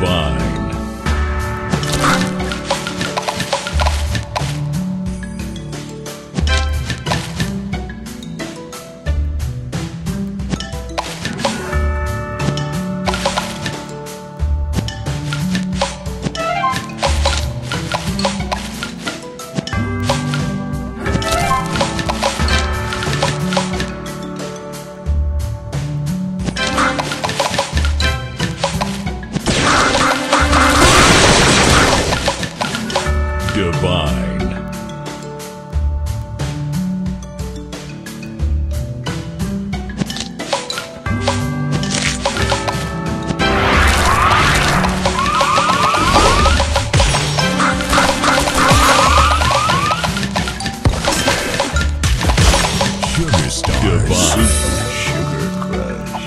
goodbye. divine. Sugar star. Divine. Sugar Crush.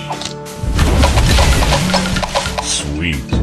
Sweet.